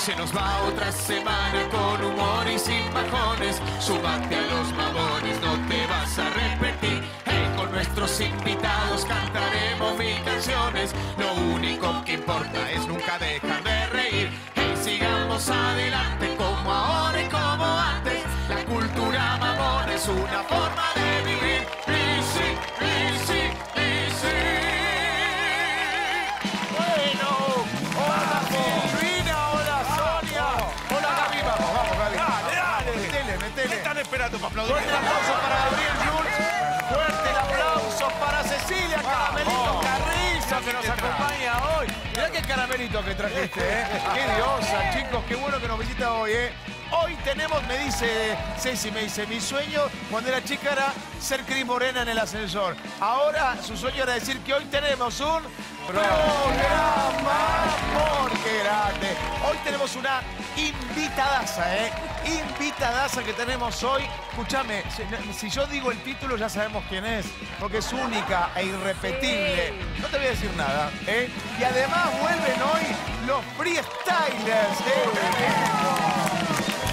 Se nos va otra semana con humor y sin bajones. Súbate a los mamones, no te vas a repetir. Hey, con nuestros invitados cantaremos mil canciones. Lo único que importa es nunca dejar para aplaudir? Fuerte el aplauso para Gabriel Jules, fuerte el aplauso para Cecilia Caramelito Carrizo que nos acompaña hoy. Mirá qué caramelito que trajiste, ¿eh? Qué diosa, chicos, qué bueno que nos visita hoy, ¿eh? Hoy tenemos, me dice Ceci, me dice, mi sueño cuando era chica era ser Cris Morena en el ascensor. Ahora su sueño era decir que hoy tenemos un programa. Hoy tenemos una invitadaza, ¿eh? Invitadaza que tenemos hoy. Escúchame, si, yo digo el título ya sabemos quién es, porque es única e irrepetible. No te voy a decir nada, ¿eh? Y además vuelven hoy los freestylers, ¿eh?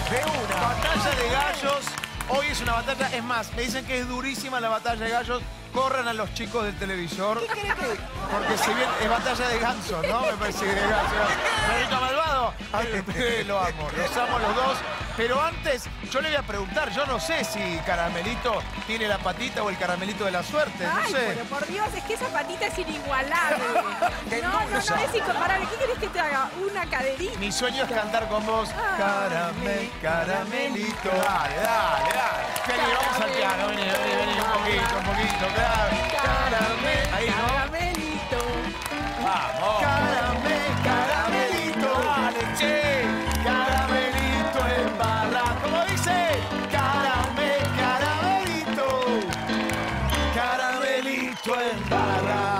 De una. Batalla de gallos. Hoy es una batalla, es más, me dicen que es durísima la batalla de gallos. Corran a los chicos del televisor. Porque si bien es batalla de gansos, ¿no? Me parece que de gansos. Perrito malvado. Ay, ustedes lo amo, los amo los dos. Pero antes, yo le voy a preguntar, yo no sé si Caramelito tiene la patita o el caramelito de la suerte, no sé. pero por Dios, es que esa patita es inigualable. Qué No, no, no, es incomparable. ¿Qué querés que te haga? ¿Una caderita? Mi sueño es cantar con vos. Caramel, caramelito. Dale, dale, dale. Vení, vamos al piano, vení, vení, vení, un poquito, claro. Caramel, ahí, ¿no? Caramelito. Vamos. Caramel, caramelito. Dale. Caramelito en barra. ¿Cómo dice? Caramel, caramelito. Caramelito en barra.